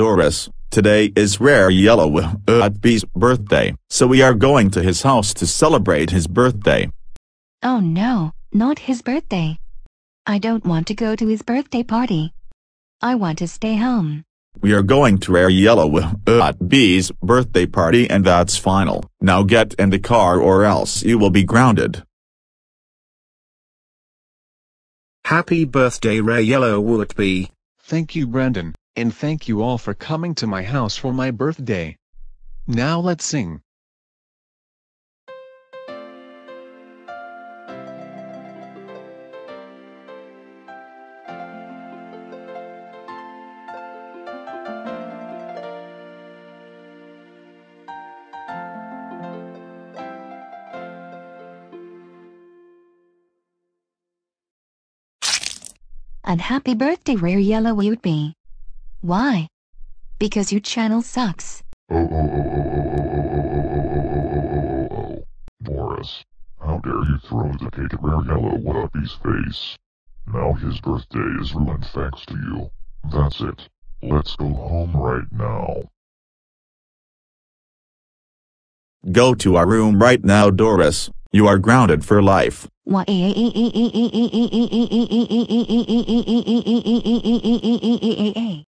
Doris. Today is Rare Yellow Happy's birthday, so we are going to his house to celebrate his birthday. Oh no, not his birthday. I don't want to go to his birthday party. I want to stay home. We are going to Rare Yellow Happy's birthday party and that's final. Now get in the car or else you will be grounded. Happy birthday RareYellouWuutBee. Thank you Brandon, and thank you all for coming to my house for my birthday. Now let's sing. And happy birthday RareYellouWuutBee. Why? Because your channel sucks. Oh, oh, oh, oh, oh, oh, oh, oh, oh, oh, oh, oh, oh, Doris, how dare you throw the cake at Rare Yellow Whappy's face? Now his birthday is ruined thanks to you. That's it. Let's go home right now. Go to our room right now Doris. You are grounded for life. Why?